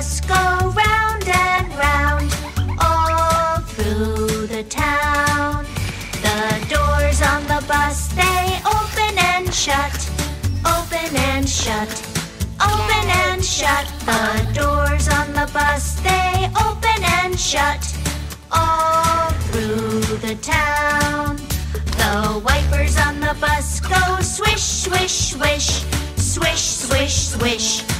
bus go round and round all through the town. The doors on the bus, they open and shut, open and shut, open and shut. The doors on the bus, they open and shut all through the town. The wipers on the bus go swish, swish, swish, swish, swish, swish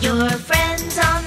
Your friends on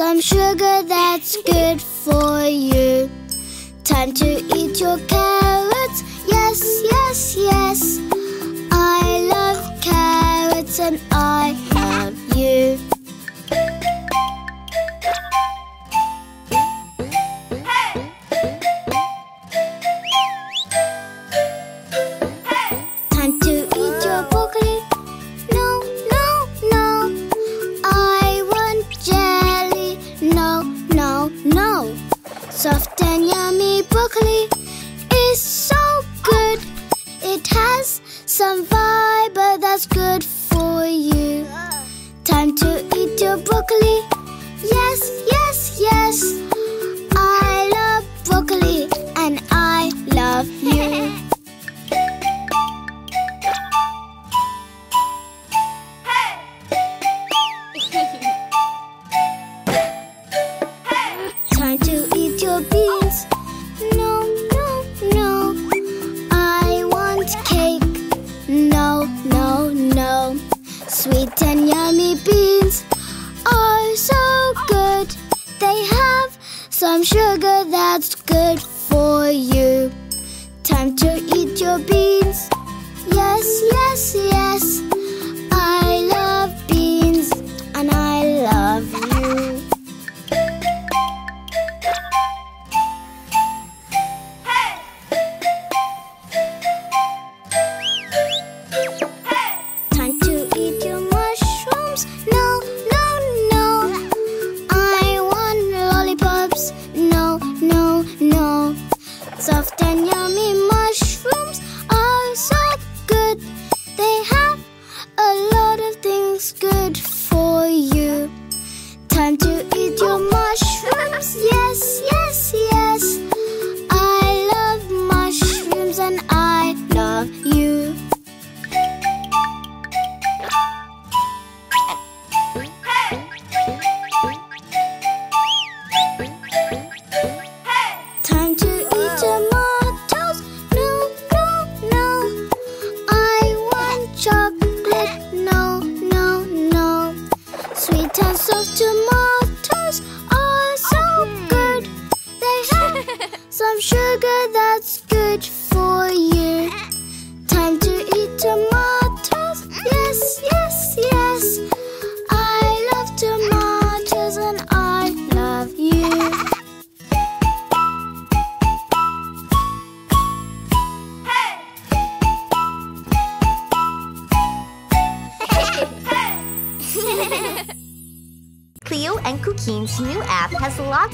some sugar that's good for you. Time to eat your carrots, yes, yes, yes. Yes, yes, yes. I love broccoli and I love you. Time to eat your beans. No, no, no. I want cake. No, no, no. Sweet and yummy beans. some sugar that's good for you. Time to eat your beans. Yes, yes, yes. feels good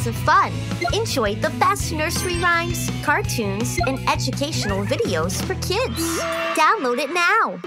of fun. Enjoy the best nursery rhymes, cartoons, and educational videos for kids. Download it now.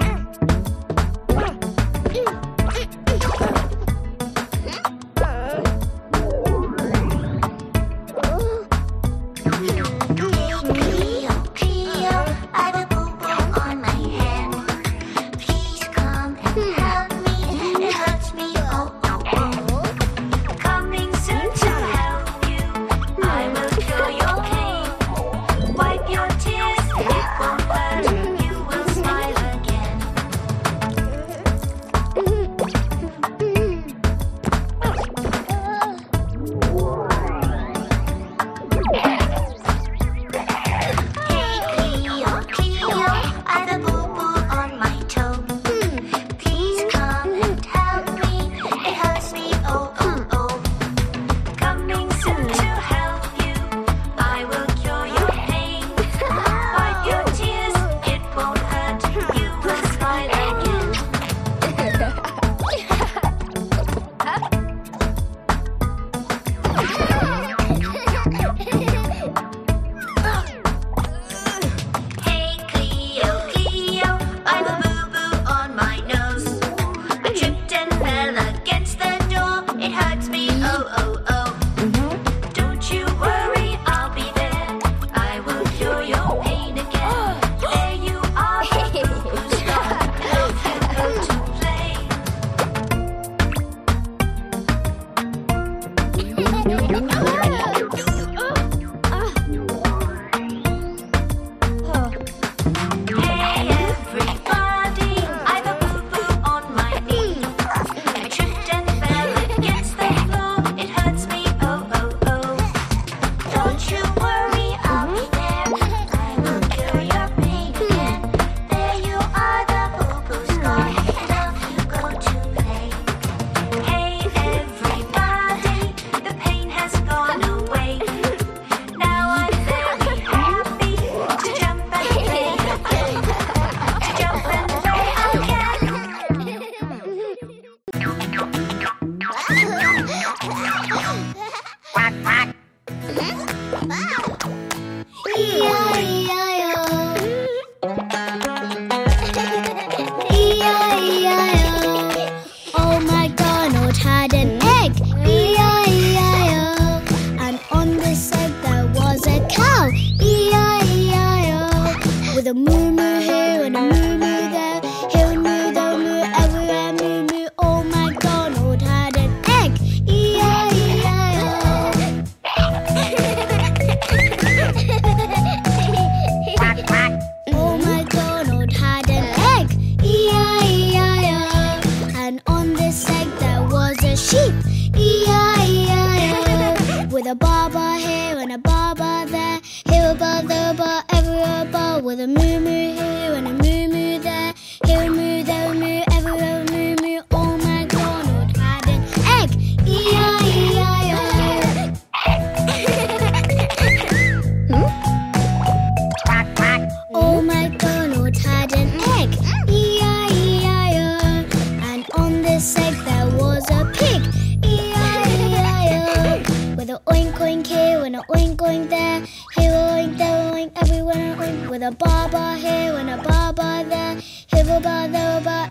me a baba here and a baba there, hibba ba, there ba,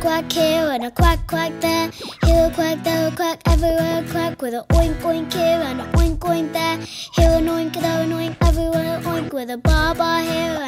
quack quack here and a quack quack there. Here a quack, there a quack, everywhere a quack. With a oink oink here and a oink oink there. Here an oink, there an oink, everywhere an oink. With a bar bar here.